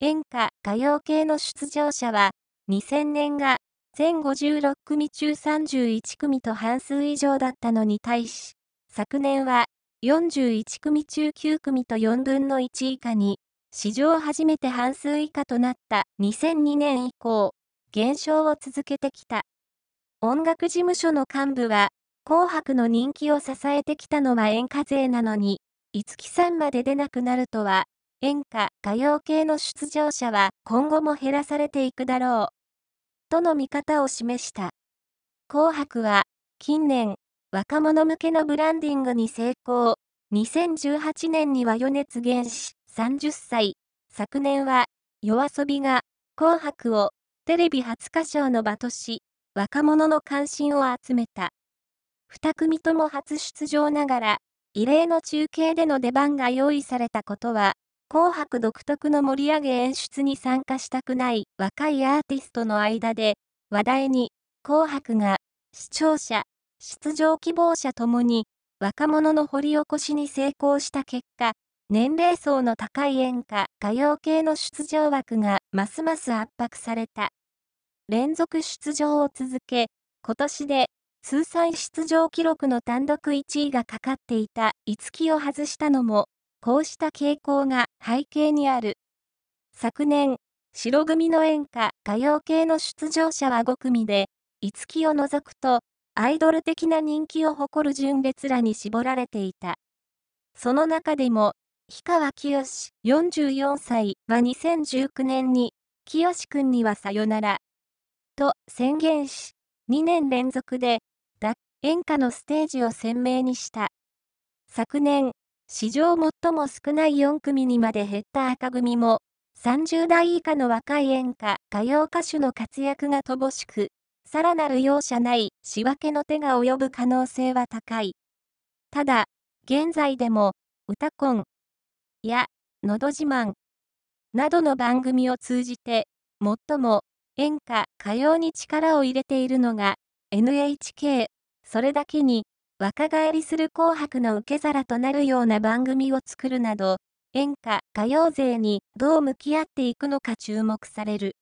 演歌、歌謡系の出場者は、2000年が全56組中31組と半数以上だったのに対し、昨年は41組中9組と4分の1以下に、史上初めて半数以下となった2002年以降、減少を続けてきた。音楽事務所の幹部は、紅白の人気を支えてきたのは演歌勢なのに、五木さんまで出なくなるとは、演歌、歌謡系の出場者は今後も減らされていくだろう。との見方を示した。紅白は、近年、若者向けのブランディングに成功。2018年には余熱原始30歳。昨年は、夜遊びが、紅白をテレビ初歌唱の場とし、若者の関心を集めた。二組とも初出場ながら、異例の中継での出番が用意されたことは、紅白独特の盛り上げ演出に参加したくない若いアーティストの間で話題に紅白が視聴者、出場希望者ともに若者の掘り起こしに成功した結果、年齢層の高い演歌、歌謡系の出場枠がますます圧迫された。連続出場を続け、今年で通算出場記録の単独1位がかかっていた五木を外したのもこうした傾向が背景にある。昨年、白組の演歌、歌謡系の出場者は5組で、五木を除くと、アイドル的な人気を誇る純烈らに絞られていた。その中でも、氷川きよし44歳は2019年に、きよしくんにはさよなら、と宣言し、2年連続で、演歌のステージを鮮明にした。昨年、史上最も少ない4組にまで減った赤組も、30代以下の若い演歌、歌謡歌手の活躍が乏しく、さらなる容赦ない仕分けの手が及ぶ可能性は高い。ただ、現在でも、歌コンや、のど自慢などの番組を通じて、最も演歌、歌謡に力を入れているのが NHK。それだけに、若返りする紅白の受け皿となるような番組を作るなど、演歌、歌謡勢にどう向き合っていくのか注目される。